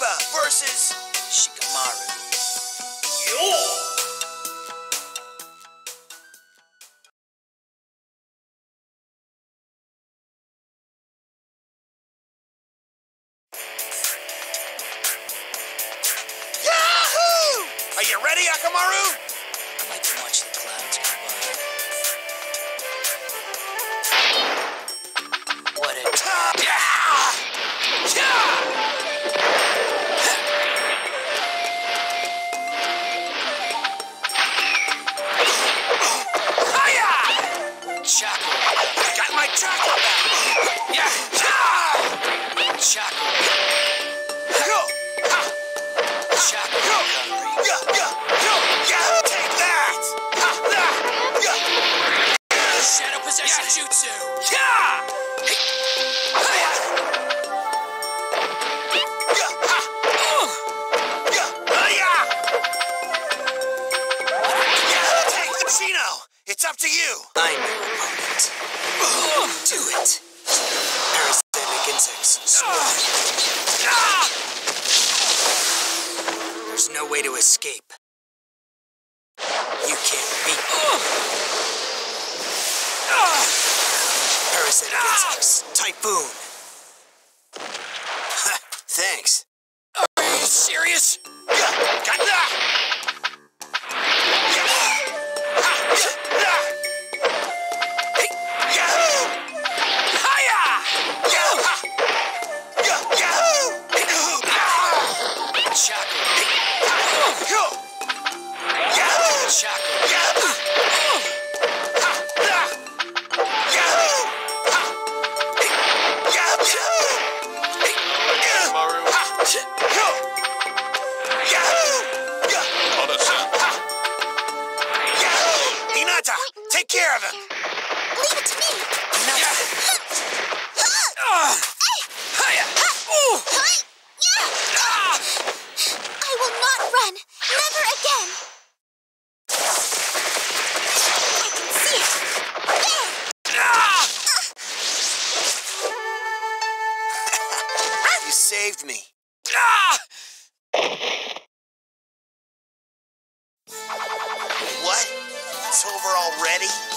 versus Shikamaru. Yahoo! Are you ready, Akamaru? I like to watch the clouds go by. What a yeah! Chaco. Got my tackle back. Yeah. Yeah. Chaco. Go. Ha. Chaco recovery. Yeah, yeah, yeah, yeah. Take that. Ha, yeah. Shadow possession jutsu. Yeah. Hey. It's up to you. I'm your opponent. Do it. Parasitic insects. There's no way to escape. You can't beat me. Parasitic insects. Typhoon. Thanks. Are you serious? Take care of him. Leave it to me. Hinata. Ah. me. Ah! What? It's over already?